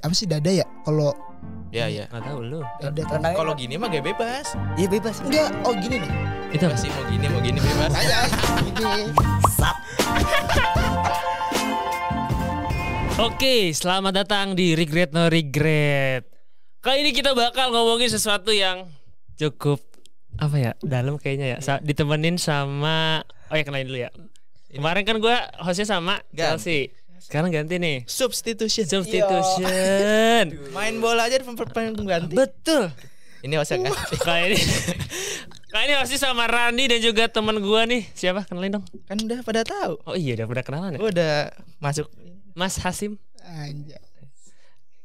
apa sih dada ya? Kalau Ya ya. Nggak tahu lu. kan. Kalau gini mah gak bebas. Iya bebas. Enggak, oh gini nih. Itu apa? Sih mau gini mau gini bebas. Aja gini. Oke, selamat datang di Regret No Regret. Kali ini kita bakal ngomongin sesuatu yang cukup apa ya dalam kayaknya ya. Sa- ditemenin sama oh ya kenalin dulu ya. Kemarin kan gua hostnya sama Ganti. Chelsea. Sekarang ganti nih. Substitution. Substitution. Main bola aja pemain pengganti. Betul. Ini hostnya kan. Kayak ini. Kayak ini hostnya sama Randi dan juga teman gua nih. Siapa? Kenalin dong. Kan udah pada tahu. Oh iya udah udah kenalan ya. Udah masuk. Mas Hasim. Anjay.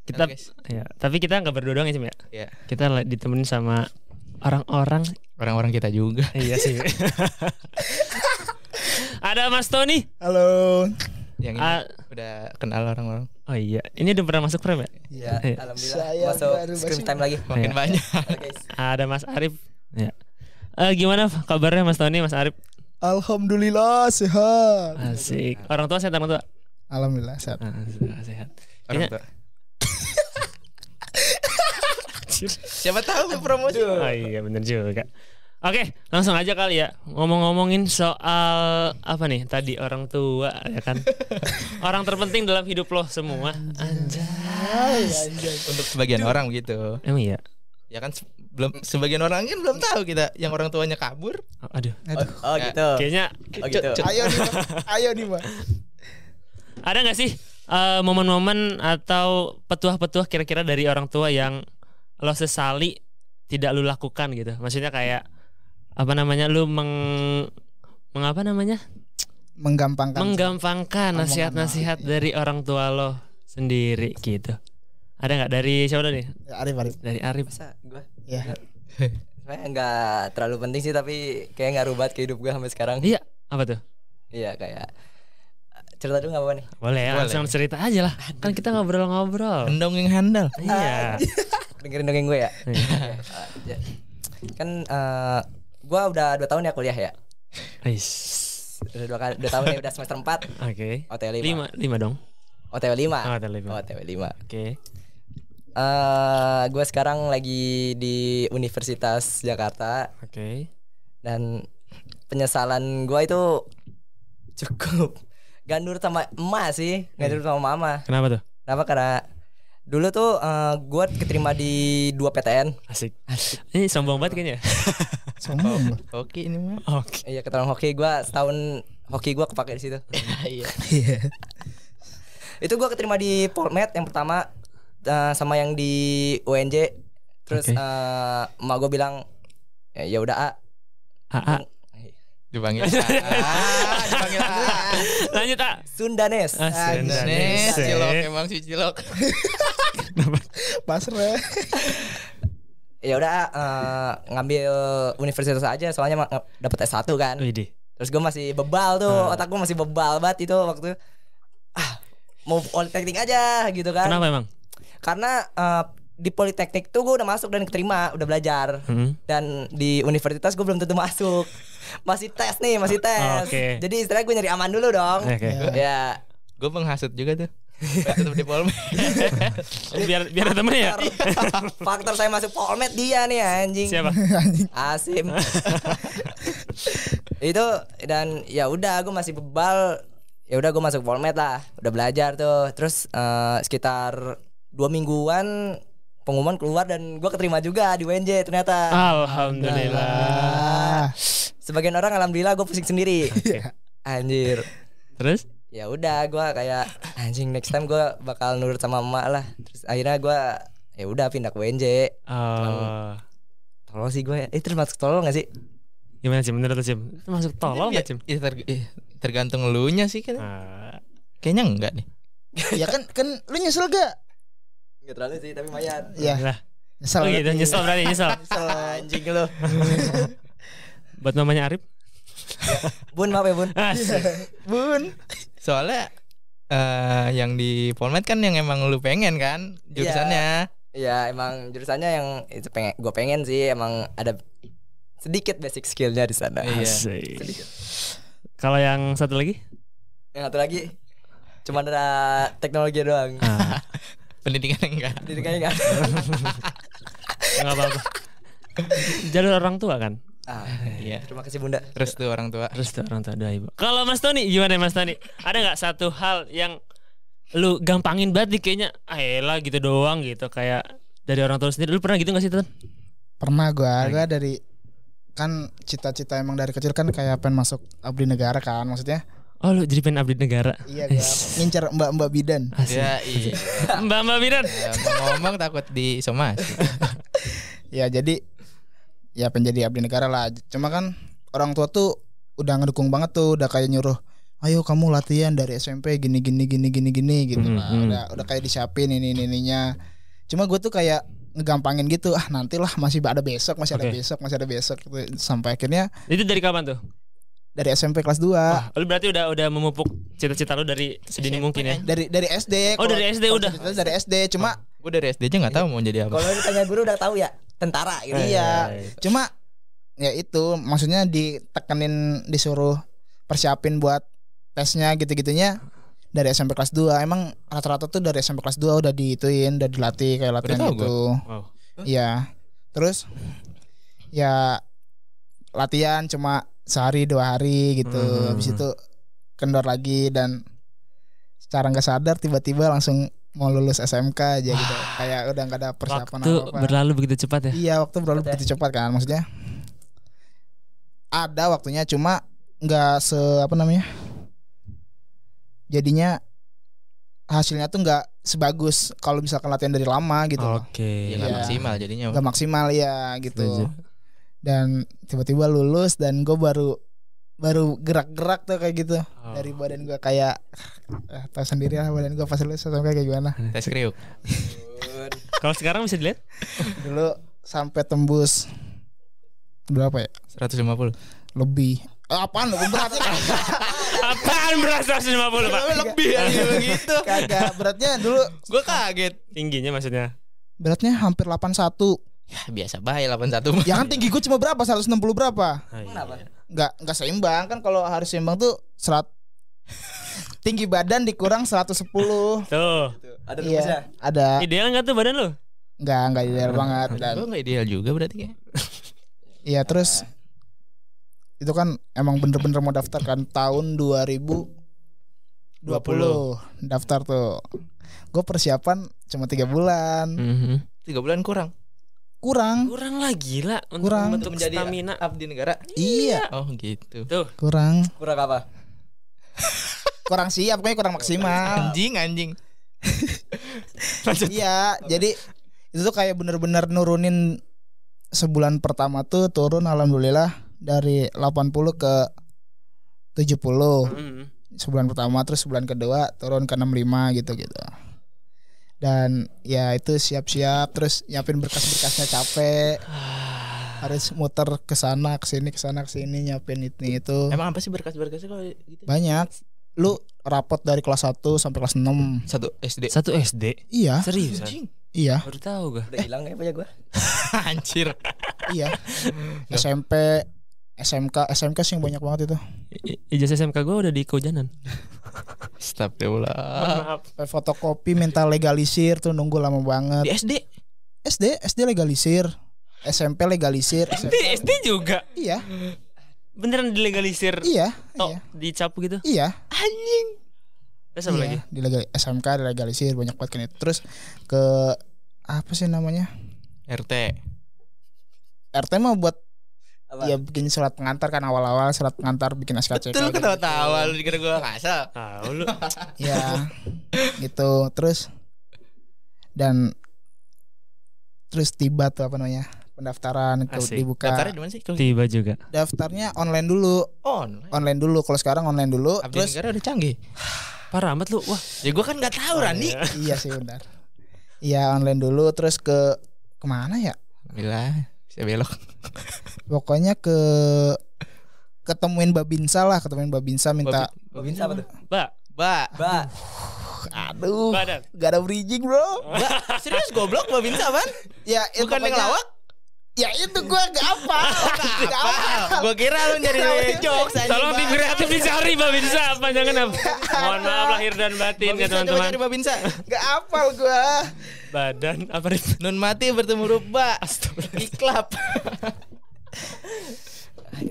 Kita Halo, guys. ya, tapi kita nggak berdua doang ya, Cim ya. Ya. Kita ditemenin sama orang-orang Orang-orang kita juga. Iya sih. Ada Mas Tony. Halo. Yang ini Ah. udah kenal orang-orang. Oh iya, ini udah pernah masuk frame ya? Iya, Iya. alhamdulillah Saya masuk baru screen time lagi. Makin Iya. banyak. Oke, guys. Ada Mas Arif. Ya. Eh, gimana kabarnya Mas Tony, Mas Arif? Alhamdulillah sehat. Asik. Orang tua sehat orang tua. Alhamdulillah sehat. Ah, sehat. Orang Kayaknya- tua. Siapa tahu promosi. Oh iya bener juga. Oke, langsung aja kali ya ngomong-ngomongin soal apa nih tadi orang tua ya kan orang terpenting dalam hidup lo semua. Anjay. Untuk sebagian orang gitu. Emang iya. Ya kan belum sebagian orang kan belum tahu kita yang orang tuanya kabur. Oh, aduh. Aduh. Oh, gitu. Kayaknya Oh, gitu. Ayo nih, ayo nih, Mbak. ada nggak sih eh, momen-momen atau petuah-petuah kira-kira dari orang tua yang lo sesali tidak lu lakukan gitu maksudnya kayak apa namanya lu meng mengapa namanya Menggampangkan. menggampangkan nasihat-nasihat dari orang tua lo sendiri gitu ada nggak dari siapa nih Ya, Arif, Arif. dari Arif Masa gua Ya. sebenarnya nggak terlalu penting sih tapi kayak nggak rubat ke hidup gua sampai sekarang. iya apa tuh Iya, kayak cerita dulu nggak apa-apa nih. boleh ya Boleh. langsung cerita aja lah kan kita ngobrol-ngobrol Pendongeng handal. iya Dengerin dongeng gue ya. Iya. Kan eh, gua udah dua tahun ya kuliah ya. Udah dua, kali- dua tahun ya udah semester 4 oke OTW 5. lima lima dong OTW 5. Oh, OTW lima. OTW 5. oke Eh, gue sekarang lagi di Universitas Jakarta oke dan penyesalan gue itu cukup gandur sama emak sih, gandur sama mama. kenapa tuh Kenapa? Karena dulu tuh eh, gue keterima di dua PTN. Asik. Ini sombong banget kayaknya. Sombong loh. Oke ini mah. Oke. Iya keterima hoki gue setahun hoki gue kepake di situ. Iya. Iya. itu gue keterima di Polmed yang pertama eh, sama yang di UNJ. Terus Oke. eh, emak gue bilang ya ya udah A. AA. Dipanggil. ah, dipanggil. Ah. Lanjut A. Sundanes. Ah, Nih, Sundanes. cilok emang si cilok. Pasrah. Ya udah eh, ngambil universitas aja soalnya dapet S1 kan. Widih. Terus gue masih bebal tuh, otak gue masih bebal banget itu waktu ah mau politeknik aja gitu kan. Kenapa emang? Karena eh, di politeknik tuh gue udah masuk dan keterima, udah belajar. Hmm. Dan di universitas gue belum tentu masuk. Masih tes nih, masih tes. Oke. Jadi istilahnya gue nyari aman dulu dong. Oke. Ya. Gue menghasut juga tuh. Tetap di Polmed. Biar biar temen ya. Faktor, saya masuk Polmed dia nih anjing. Siapa? Anjing. Asim. itu dan ya udah gue masih bebal ya udah gue masuk Polmed lah udah belajar tuh terus eh, sekitar dua mingguan pengumuman keluar dan gue keterima juga di UNJ ternyata Alhamdulillah. Ah. sebagian orang alhamdulillah gue pusing sendiri anjir Terus? Ya udah gue kayak anjing next time gue bakal nurut sama emak lah terus akhirnya gue ya udah pindah ke UNJ Oh. tolol sih gue eh terus masuk tolol gak sih Gimana sih menurut lu Cim? Itu masuk tolol Ya, gak Cim? ya, ter- eh, tergantung lu nya sih kan. Ah, Kayaknya enggak nih. Ya kan kan lu nyesel gak? Gak terlalu sih tapi lumayan Ya, lah. Oh nyesel. gitu, berarti. nyesel berarti nyesel. anjing lu Buat namanya Arif. bun maaf ya bun Asik. Bun. Soalnya eh yang di Polmed kan yang emang lu pengen kan jurusannya. Iya emang jurusannya yang itu pengen gue pengen sih emang ada sedikit basic skillnya di sana. Iya. Kalau yang satu lagi? Yang satu lagi cuma ada teknologi doang. Ah. Pendidikan enggak. Pendidikannya enggak. Nggak apa-apa. Jalur orang tua kan. Ah, Iya. terima kasih Bunda. Terus tuh orang tua. Terus tuh orang tua doa ibu. Kalau Mas Tony gimana Mas Tony? Ada nggak satu hal yang lu gampangin banget nih kayaknya ah elah gitu doang gitu kayak dari orang tua sendiri lu pernah gitu gak sih Ton? Pernah gua, gua dari kan cita-cita emang dari kecil kan kayak pengen masuk abdi negara kan maksudnya. Oh lu jadi pengen abdi negara Iya gua ngincer mbak-mbak bidan. Ya iya. Mbak Mbak Bidan Ya, ngomong takut disomasi. Ya jadi ya pengen jadi abdi negara lah. Cuma kan orang tua tuh udah ngedukung banget tuh, udah kayak nyuruh ayo kamu latihan dari SMP gini gini gini gini gini gitu Hmm, lah. hmm. Udah udah kayak disiapin ini ini ininya. Cuma gue tuh kayak ngegampangin gitu ah nantilah masih ada besok masih ada Oke. besok masih ada besok gitu. sampai akhirnya Itu dari kapan tuh? dari SMP kelas 2 Wah, lu berarti udah udah memupuk cita-cita lu dari sedini mungkin ya dari dari SD Oh, kalau- dari SD udah? dari SD cuma Gue dari SD aja nggak tahu mau jadi apa. Kalau ditanya guru udah tahu ya, tentara gitu. iya cuma ya itu maksudnya ditekenin disuruh persiapin buat tesnya gitu-gitunya dari SMP kelas 2 emang rata-rata tuh dari SMP kelas 2 udah diituin udah dilatih kayak latihan tahu gitu. Wow. iya. Terus ya latihan cuma sehari dua hari gitu. Hmm. habis itu kendor lagi dan secara nggak sadar tiba-tiba langsung mau lulus SMK aja gitu kayak udah nggak ada persiapan Waktu apa-apa berlalu begitu cepat ya Iya waktu berlalu ya. begitu cepat kan maksudnya ada waktunya cuma nggak se apa namanya jadinya hasilnya tuh nggak sebagus kalau misalkan latihan dari lama gitu. Oke Ya nggak Iya. maksimal jadinya. nggak maksimal ya gitu Setuju. dan tiba-tiba lulus dan gue baru baru gerak-gerak tuh kayak gitu Oh. dari badan gue kayak ah, tahu sendiri lah badan gue pas lulus sampai kayak gimana Tes kriuk. Kalau sekarang bisa dilihat dulu sampai tembus berapa ya 150. lebih Eh, apaan lu beratnya Apaan beras 150 pak? Lebih ya begitu. kagak beratnya dulu Gue kaget. Tingginya maksudnya beratnya hampir 81 Ya biasa baik 81 mah. ya kan tinggi gue cuma berapa 160 berapa Ah, iya. Kenapa? nggak nggak seimbang kan kalau harus seimbang tuh serat tinggi badan dikurang 110 Tuh Ada iya rumusnya. ada Ideal gak tuh badan lu? nggak nggak ideal banget dan Gue nggak ideal juga berarti kayak. iya terus itu kan emang bener-bener mau daftar kan tahun 2020 daftar tuh gue persiapan cuma tiga bulan Mhm. Tiga bulan kurang. Kurang Kurang lah gila untuk Kurang. membentuk stamina. abdi negara. iya Oh gitu. Tuh kurang Kurang apa? kurang siap pokoknya kurang maksimal Anjing anjing. iya jadi itu tuh kayak bener-bener nurunin sebulan pertama tuh turun alhamdulillah dari 80 ke 70 Mhm. sebulan pertama terus sebulan kedua turun ke 65 gitu gitu dan ya itu siap-siap terus nyiapin berkas-berkasnya capek harus muter ke sana ke sini ke sana ke sini nyiapin itu itu Emang apa sih berkas-berkasnya kalau gitu? banyak lu rapot dari kelas 1 sampai kelas 6 Satu SD. Satu SD iya Serius? Anjing. iya Baru tahu gua Udah hilang ya punya gua. Anjir. iya SMP SMK SMK sih yang banyak banget itu. Ijazah SMK gua udah di Kojanan. Astagfirullah. Maaf. Sampai fotokopi minta legalisir tuh nunggu lama banget. Di SD. SD SD legalisir. SMP legalisir. SMP, Di SD juga? Iya. Beneran dilegalisir? Iya Tok iya. dicapu gitu? Iya. Anjing. Terus apa iya, lagi? dilegal- SMK dilegalisir banyak banget kan itu. Terus ke apa sih namanya? RT. RT mah buat Apa? ya bikin surat pengantar kan awal-awal surat pengantar bikin SKCK Betul gitu. ketawa-tawa lu dikira gue ngasal. Tahu lu ya gitu terus dan terus tiba tuh apa namanya pendaftaran itu Asik. dibuka Daftarnya di mana sih? Tiba juga daftarnya online dulu online. online dulu kalau sekarang online dulu Abdi terus negara udah canggih. Parah amat lu Wah Ya gue kan nggak tahu Rani. iya sih benar iya online dulu terus ke ke mana ya Alhamdulillah bisa belok. pokoknya ke ketemuin Babinsa lah ketemuin Babinsa minta Babin apa tuh? Mbak Ba, Ba. aduh Badan gak ada bridging bro Ba, serius goblok Mbak Binsa apaan? ya, ya Bukan yang lawak? Ya itu gue gak apa. Gak apa. Gua kira lu nyari jokes. Tolong tim kreatif dicari Babinsa panjangan apa? Mohon maaf lahir dan batin ya Babinsa, teman-teman. Babinsa. Gak apal gue. Badan apa itu? Nun mati bertemu rupa. Iklap.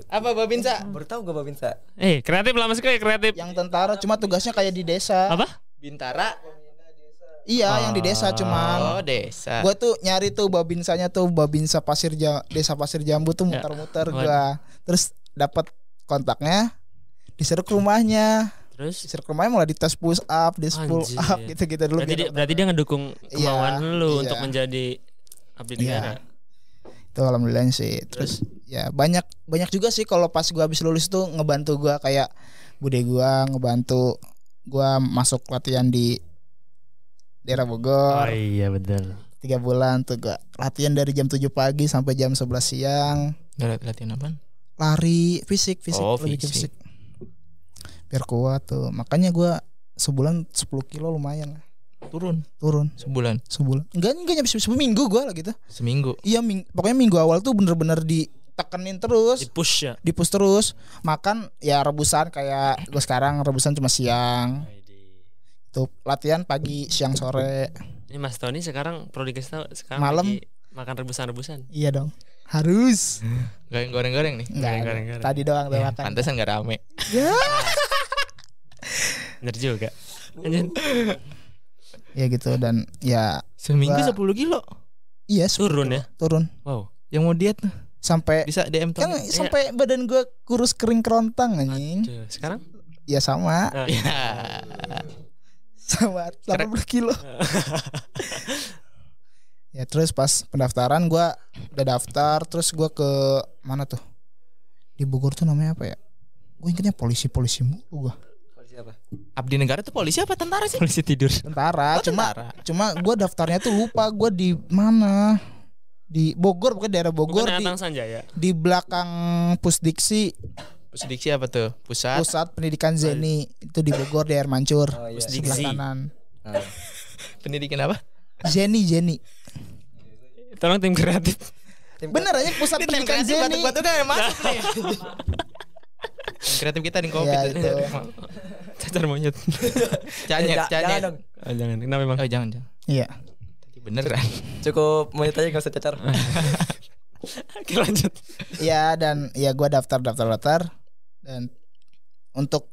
Apa Babinsa? Baru tahu gue Babinsa. Eh, kreatif lama sekali kreatif. Yang tentara cuma tugasnya kayak di desa. Apa? Bintara. Iya yang di desa cuman. Oh, desa. Gue tuh nyari tuh babinsanya tuh babinsa pasir ja, desa pasir jambu tuh Ya. muter-muter gue. Terus dapat kontaknya, disuruh ke rumahnya. Terus ke rumahnya malah dites push up, di pull up gitu-gitu dulu. berarti dia, berarti dia ngedukung kemauan Iya, lu iya. untuk menjadi abdi Iya. negara. itu alhamdulillah sih terus ya banyak banyak juga sih kalau pas gua habis lulus tuh ngebantu gua kayak bude gua ngebantu gua masuk latihan di daerah Oh Bogor iya betul. tiga bulan tuh gua latihan dari jam 7 pagi sampai jam 11 siang latihan apa? lari fisik fisik Oh, ke fisik. Biar kuat tuh. Makanya gua sebulan 10 kilo lumayan lah. Turun? Turun. Sebulan, sebulan. Enggak enggak nyampe seminggu gua lah gitu. Seminggu. iya ming, pokoknya minggu awal tuh bener-bener ditekenin terus. Di push ya. dipus terus. Makan ya rebusan kayak gue sekarang rebusan cuma siang. Tuh latihan pagi siang sore. Ini Mas Tony sekarang perlu dikasih tahu sekarang Malam. lagi makan rebusan-rebusan. iya dong. Harus. Gak yang goreng-goreng nih. enggak Goreng-goreng. tadi doang tuh makan. Pantesan gak rame. ya Bener juga. Anjir. ya gitu dan ya Seminggu Gua- 10 kilo. iya Turun ya. turun Wow. Yang mau diet tuh sampai bisa DM kan Tony. sampai badan gue kurus kering kerontang anjing sekarang ya sama Nah, Ya. sama 80 kilo ya terus pas pendaftaran gua udah daftar terus gua ke mana tuh di Bogor tuh namanya apa ya gue ingetnya polisi polisi mulu gua Siapa? Abdi negara tuh polisi apa tentara sih? polisi tidur. tentara Oh, cuma tentara. cuma gua daftarnya tuh lupa gua di mana di Bogor pokoknya daerah Bogor Bukan di, Atang Sanjaya. di belakang Pusdiksi Pusdiksi apa tuh? Pusat. pusat pendidikan Zeni itu di Bogor daerah Mancur Oh, iya. sebelah Pusdiksi. kanan Ah. Pendidikan apa? Zeni Zeni Tolong tim kreatif. bener aja pusat Ini tim pendidikan kreatif Zeni batu-batu kan yang masuk nih. Tim kreatif kita di kopi Ya, itu. Cacar monyet. Canyet, Eh, ja- jangan. Oh, jangan. Kenapa emang? Oh jangan jangan. iya Tadi beneran. Cukup monyet aja gak usah cacar. Oke lanjut. Iya dan ya gua daftar daftar daftar dan untuk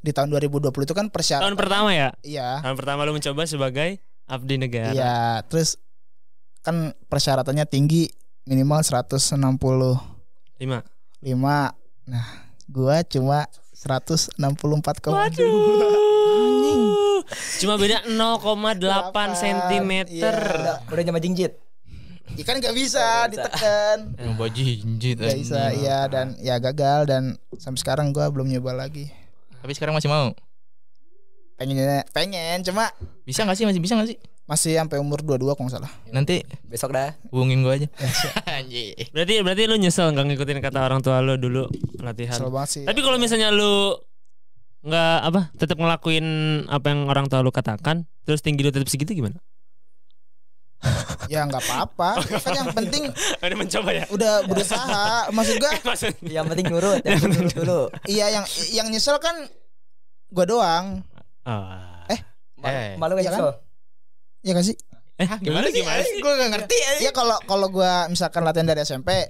di tahun 2020 itu kan Tahun persyaratan pertama ya. iya Tahun pertama lu mencoba sebagai abdi negara. iya terus kan persyaratannya tinggi minimal 165 Lima. nah gua cuma 164 Waduh. Cuma beda 0,8 cm. Iya. Udah, udah nyama jingjit. Ya kan gak bisa ditekan Yang baju jinjit. Gak bisa iya dan ya gagal dan sampai sekarang gua belum nyoba lagi Tapi sekarang masih mau. pengennya pengen cuma Bisa gak sih? Masih bisa gak sih? Masih sampai umur 22 kalau nggak salah Nanti Besok dah. hubungin gua aja. Anjir. Berarti berarti lu nyesel nggak ngikutin kata orang tua lu dulu latihan. Banget sih Tapi kalau misalnya lu nggak apa tetap ngelakuin apa yang orang tua lu katakan terus tinggi lu tetap segitu gimana? ya nggak apa-apa kan yang penting Ada mencoba ya. udah berusaha maksud gua Maksudnya Yang penting nurut, yang penting nurut dulu. iya yang yang nyesel kan gua doang Ah. Malu, Eh. malu gak Iya kan? Nyesel? ya gak sih Eh, gimana gimana sih? Gue gak ngerti ya. ya kalau kalau gua misalkan latihan dari SMP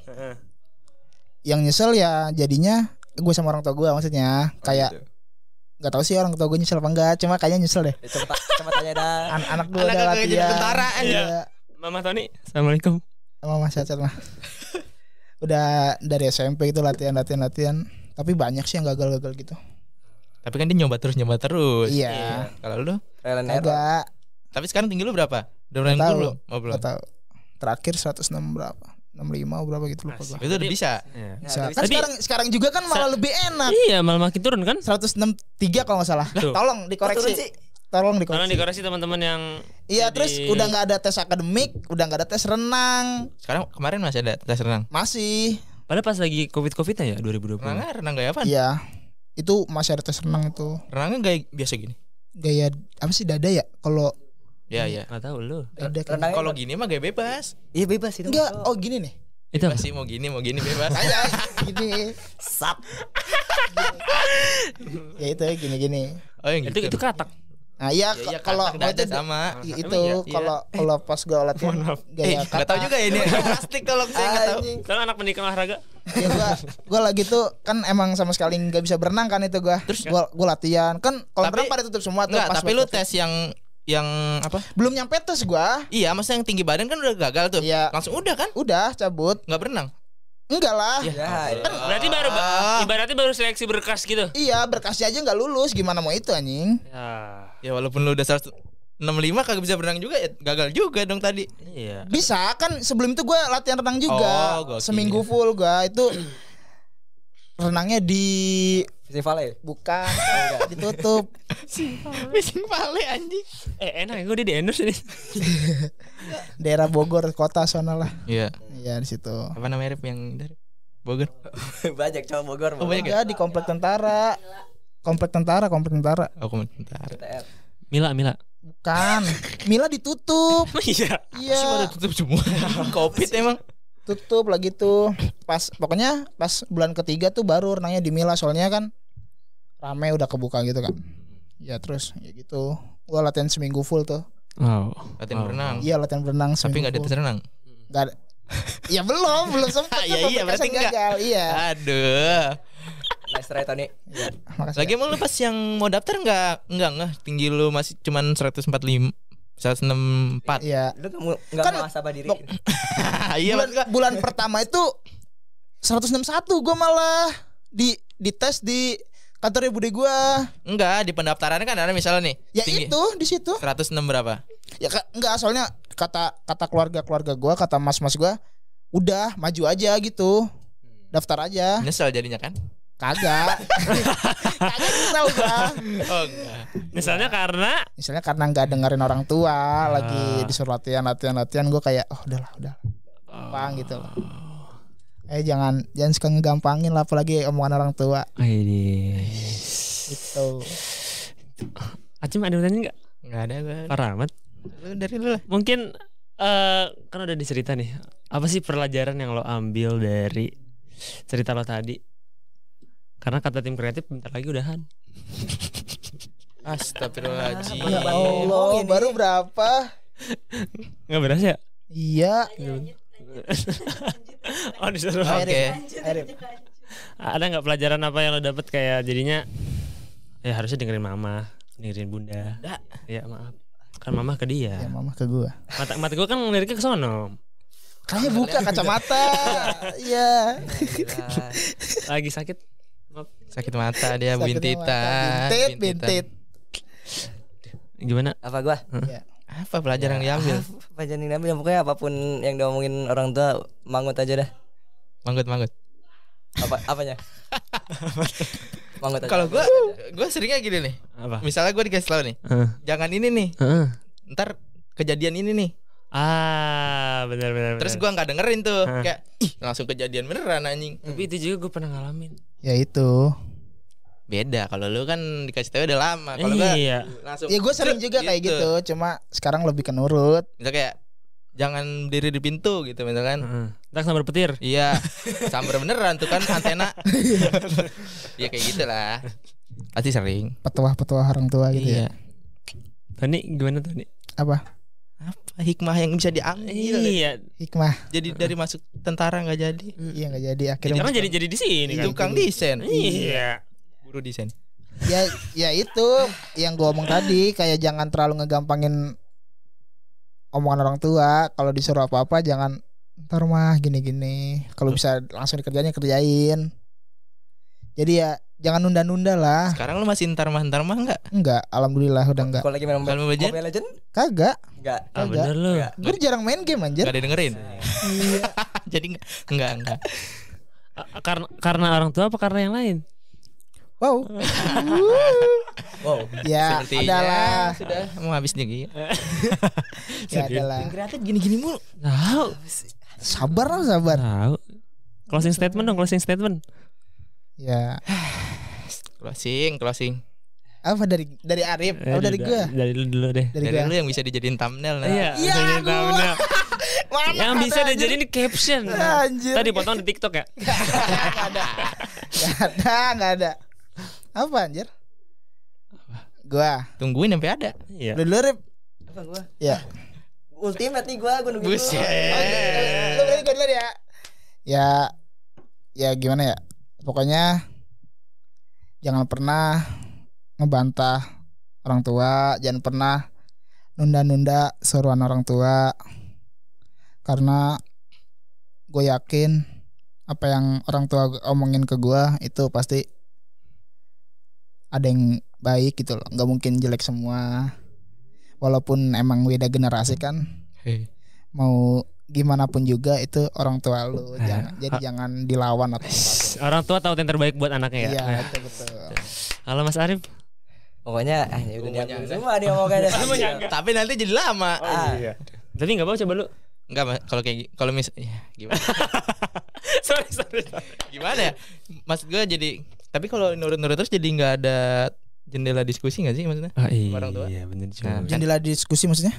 yang nyesel ya jadinya gue sama orang tua gua maksudnya kayak nggak tahu sih orang tua gue nyesel apa enggak cuma kayaknya nyesel deh Ya, Coba, coba tanya dah. An anak gue udah kagak jadi latihan tentara, iya. Mama Tony, assalamualaikum. sama mas Cacat mah udah dari SMP itu latihan latihan latihan tapi banyak sih yang gagal-gagal gitu Tapi kan dia nyoba terus nyoba terus. iya Kalau lu, Trial and error. agak tapi sekarang tinggi lu berapa? Udah berani Tahu. belum? Oh, belum. Tahu. Terakhir 106 berapa? 65 berapa gitu lupa gua. Itu udah bisa. Iya. Bisa. Kan Tapi- sekarang sekarang juga kan malah lebih enak. Iya, malah makin turun kan? 163 kalau nggak salah. Tuh. Tolong dikoreksi. sih. Tolong Tolong dikoreksi. dikoreksi teman-teman yang Iya, jadi- terus udah nggak ada tes akademik, udah nggak ada tes renang. Sekarang kemarin masih ada tes renang. Masih. Padahal pas lagi covid-covidnya ya 2020. Renangnya renang gaya apa? Iya. Itu masih ada tes renang itu. Renangnya gaya biasa gini. Gaya apa sih dada ya? Kalau Ya ya. Nggak tahu lu. kayak- Renangnya Kalau gini mah gaya bebas. Iya bebas itu. enggak, oh gini nih. Itu? Bebas sih mau gini mau gini bebas. Kayak gini. Sap. Ya itu gini-gini. Oh yang itu gitu. itu katak. Nah, iya Ya, iya, kalau kalau dada itu sama. i- Emang itu iya? kalau kalau pas gue latihan Eh, gaya nggak kata tahu juga ya ini plastik kalau saya nggak tahu. Kalau anak pendidikan olahraga. ya gua gua lagi tuh kan emang sama sekali nggak bisa berenang kan itu gua terus gua gua latihan kan kalau berenang pada tutup semua tuh Enggak, pas tapi lu tes yang yang apa? belum nyampe tes gua Iya, maksudnya yang tinggi badan kan udah gagal tuh. Iya. Langsung udah kan? udah cabut Nggak berenang. enggak lah Ya, Berarti baru Ah. ibaratnya baru seleksi berkas gitu. iya berkasnya aja nggak lulus gimana mau itu anjing Ya. Ya walaupun lu udah 165 kagak bisa berenang juga ya gagal juga dong tadi. Iya. bisa kan sebelum itu gua latihan renang juga Oh, gokil. seminggu full gua itu renangnya di festivalnya. bukan ditutup Bising pale anjing. Eh enak gue dia di endorse ini. daerah Bogor kota sana lah Iya. iya di situ Apa namanya Rip yang dari Bogor? Banyak cowok Bogor. Oh, banyak ya di komplek tentara komplek tentara komplek tentara Oh, komentar. TR. Mila Mila. bukan Mila ditutup Iya. iya Tutup semua. Covid emang. tutup lagi tuh pas pokoknya pas bulan ketiga tuh baru renangnya di Mila soalnya kan rame udah kebuka gitu kan ya terus ya gitu gua latihan seminggu full tuh Wow. Latihan berenang. iya latihan berenang Tapi nggak ada full. tes renang. nggak ada ya belum belum sempat Ya, iya, berarti enggak. gagal iya Aduh. Nice try Tony. Iya, makasih Lagi emang lu pas yang mau daftar nggak nggak nggak tinggi lu masih cuman 145 164. iya Lu kamu enggak Kan- mau asabah diri. Bok- Iya bulan, bulan pertama itu 161 gua malah di di tes di kantornya bude gua. Enggak, di pendaftarannya kan ada misalnya nih. ya tinggi. itu di situ. 106 berapa? ya ka- enggak soalnya kata kata keluarga keluarga gua kata mas mas gua udah maju aja gitu. Daftar aja. Nyesel jadinya kan? kagak. Kagak nyesel gua. Oh enggak. Misalnya karena? Misalnya karena nggak dengerin orang tua lagi disuruh latihan latihan latihan gua kayak oh udahlah udah gampang gitu. loh eh jangan jangan suka ngegampangin lah apalagi omongan orang tua Ini. gitu Acim ada pertanyaan nggak? Enggak ada gua. Parah amat. Lu dari lu lah. Mungkin eh kan udah dicerita nih. Apa sih pelajaran yang lo ambil dari cerita lo tadi? Karena kata tim kreatif bentar lagi udahan. Astagfirullahaladzim. ya Allah baru berapa Nggak berasa ya? iya oh disuruh. Oke. Arif. Ada nggak pelajaran apa yang lo dapet kayak jadinya ya harusnya dengerin mama, dengerin bunda. Nggak. Ya maaf. Kan mama ke ya dia. mama ke gua Mata mata gue kan liriknya ke sono. Kayaknya buka kacamata. Iya. Gila. Lagi sakit. Maaf. Sakit mata dia Sakit Bintita. mata. Bintit, bintit. Gimana? Apa gua? Ya. Apa pelajaran yang diambil? Apa jadi nabi pokoknya apa pun yang diomongin orang tua mangut aja dah. Manggut manggut. Apa apanya? mangut aja. Kalau gua gua seringnya gini nih. Apa? Misalnya gua dikasih tahu nih. Heeh. Jangan ini nih. Heeh. Ntar kejadian ini nih. Ah, benar benar. Terus gua nggak dengerin tuh. Hah. Kayak ih langsung kejadian beneran anjing. tapi itu juga gue pernah ngalamin. Ya itu. Beda kalau lu kan dikasih tahu udah lama. Kalau gua iya. langsung Ya gue sering juga kayak gitu. Cuma sekarang lebih ke nurut. Misal kayak jangan berdiri di pintu gitu misalkan. Heeh. Ntar sambar petir. Iya, sambar beneran tuh kan antena. Iya kayak gitulah. Pasti sering. Petuah-petuah orang tua gitu ya. Iya. Tani gimana Tani? Apa? Apa hikmah yang bisa diambil? Iya. Hikmah. Jadi dari masuk tentara nggak jadi. Iya nggak jadi akhirnya. Jadi jadi di sini kan. Tukang desain. Iya. Buru desain. Ya ya itu yang gue omong tadi kayak jangan terlalu ngegampangin omongan orang tua. Kalau disuruh apa-apa jangan ntar mah gini-gini. Kalau bisa langsung dikerjain ya kerjain. Jadi ya jangan nunda-nunda lah. Sekarang lu masih entar mah entar mah enggak? Enggak, alhamdulillah udah enggak. Kalau lagi main Mobile, Legend? Mobile Legend? Kagak. Enggak. Ah Kagak. bener lu. Gue jarang main game anjir. Enggak ada dengerin. Iya. Jadi enggak enggak enggak. Ah, Karena karena orang tua apa karena yang lain? Wow. Wow. Ya, Sepertinya adalah. sudah mau habis nih. Ya adalah. Kreatif gini-gini mulu. Tahu. Sabar lah, sabar. Tahu. Closing statement dong, closing statement. Ya. Closing, closing. Apa dari dari Arif? Eh, Oh, dari da- gua. Dari lu dulu deh. Dari Dari gua. lu yang bisa dijadiin thumbnail nah. Iya, Iya, jadi gua. thumbnail. Mana Yang ada, bisa anjir? dijadiin caption. Anjir. Tadi potong di TikTok ya. Gak ada. Gak ada, gak ada. Apa anjir? Gua. Tungguin sampai ada. Iya. Lu dulu Rip. Apa gua? Ya. Ultimate nih gua, gua nunggu dulu. Buset. Lu berarti gua duluan ya. Ya ya gimana ya? Pokoknya jangan pernah ngebantah orang tua, jangan pernah nunda-nunda seruan orang tua. Karena gue yakin apa yang orang tua omongin ke gua itu pasti ada yang baik gitu loh nggak mungkin jelek semua walaupun emang beda generasi kan Hei. mau gimana pun juga itu orang tua lu Eh, jangan jadi jangan dilawan atau Orang tua tahu yang terbaik buat anaknya ya. iya Nah. betul betul Halo Mas Arif. Pokoknya ah, ya udah diambil nyangga. semua dia mau kayak Tapi nanti jadi lama. Ah, Tapi nggak mau coba lu. Enggak, Mas. Kalau kayak kalau mis ya, gimana? sorry, sorry. sorry. gimana ya? Mas gue jadi tapi kalau nurut-nurut terus jadi nggak ada jendela diskusi nggak sih maksudnya? Ah, iya, Orang tua. bener Nah, jendela diskusi maksudnya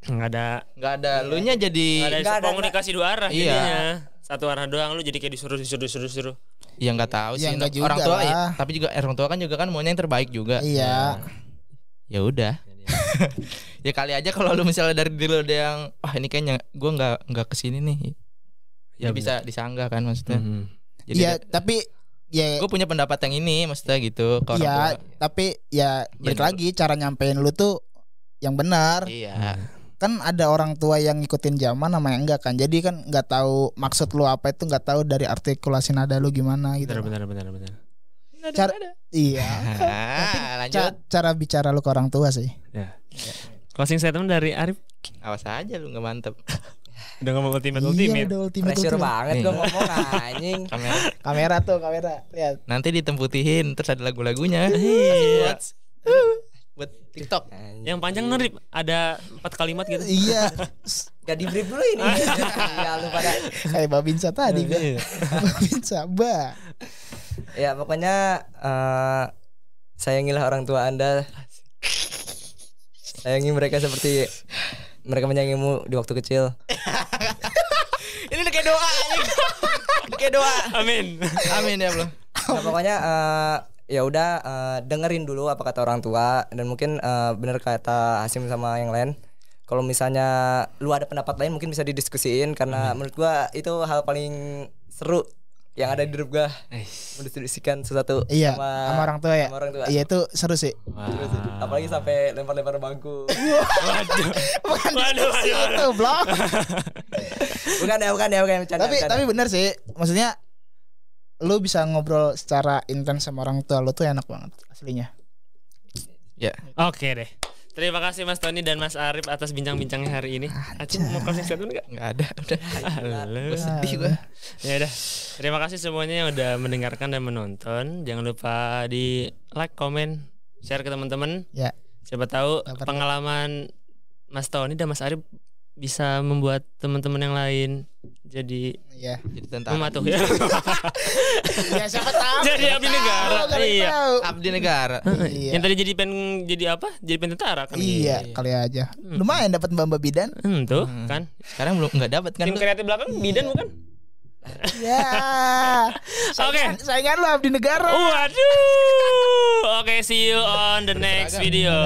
Nggak ada Nggak ada lu nya jadi nggak ada komunikasi dua arah Iya. jadinya. Satu arah doang lu jadi kayak disuruh disuruh disuruh disuruh. ya nggak tahu Ya, sih. nggak juga orang tua lah. ya, tapi juga orang tua kan juga kan maunya yang terbaik juga. iya Ya udah. ya kali aja kalau lu misalnya dari diri lu ada yang wah ini kayaknya gua nggak nggak ke sini nih. Ya, bisa disanggah kan maksudnya. Mhm. Jadi iya tapi ya gue punya pendapat yang ini maksudnya gitu ke orang iya tua. tapi ya balik Jangan- lagi cara nyampein lu tuh yang benar Iya. kan ada orang tua yang ngikutin zaman sama yang enggak kan jadi kan nggak tahu maksud lu apa itu nggak tahu dari artikulasi nada lu gimana gitu Benar benar benar benar. cara iya Ah, lanjut. Ca- cara bicara lu ke orang tua sih Ya. Closing statement dari Arif. Awas aja lu nggak mantep. Udah ngomong ultimate iya ultimate. udah ultimate, pressure ultimate. banget Nih. gua ngomong anjing. Kamera. kamera tuh kamera lihat Nanti ditemputihin terus ada lagu-lagunya. Iya. buat buat TikTok. Anjing. Yang panjang nerip ada empat kalimat gitu. iya Gak di brief dulu ini. Iya lu pada. kayak babinsa tadi gua Iya. babinsa ba Ya pokoknya eh sayangilah orang tua Anda. Sayangi mereka seperti mereka menyayangimu di waktu kecil. Ini udah kayak doa. Ini kayak doa. Amin. Amin ya Allah. Nah, pokoknya eh, ya udah eh, dengerin dulu apa kata orang tua dan mungkin eh, bener kata Hasim sama yang lain. Kalau misalnya lu ada pendapat lain mungkin bisa didiskusiin karena menurut gua itu hal paling seru yang ada di hidup gua mendiskusikan sesuatu iya sama, orang tua ya sama orang tua. iya itu seru sih Terus, apalagi sampai lempar-lempar bangku. Waduh. bukan Waduh, waduh, waduh. itu blok bukan ya, bukan ya, bukan bercanda. tapi bercanda. tapi bener sih maksudnya lu bisa ngobrol secara intens sama orang tua lu tuh enak banget aslinya Ya. Oke deh. Terima kasih Mas Tony dan Mas Arif atas bincang-bincangnya hari ini. Acung mau closing statement enggak? Enggak ada. Udah. Halo. Gua sedih gua. Ya udah. Terima kasih semuanya yang udah mendengarkan dan menonton. Jangan lupa di like, komen, share ke teman-teman. ya Siapa tahu pengalaman Mas Tony dan Mas Arif bisa membuat teman-teman yang lain jadi ya Jadi tentara. mematuhi. ya siapa tahu Jadi abdi negara. nggak Iya. tahu. Abdi negara. iya Yang tadi jadi pen jadi apa? Jadi pen tentara kan? iya kali aja lumayan dapat mbak mbak bidan Hmm, tuh Hmm. kan. Sekarang belum enggak dapat kan. Tim kreatif belakang bidan bukan? ya Oke. saingan lu abdi negara Waduh. Oke, see you on the next video.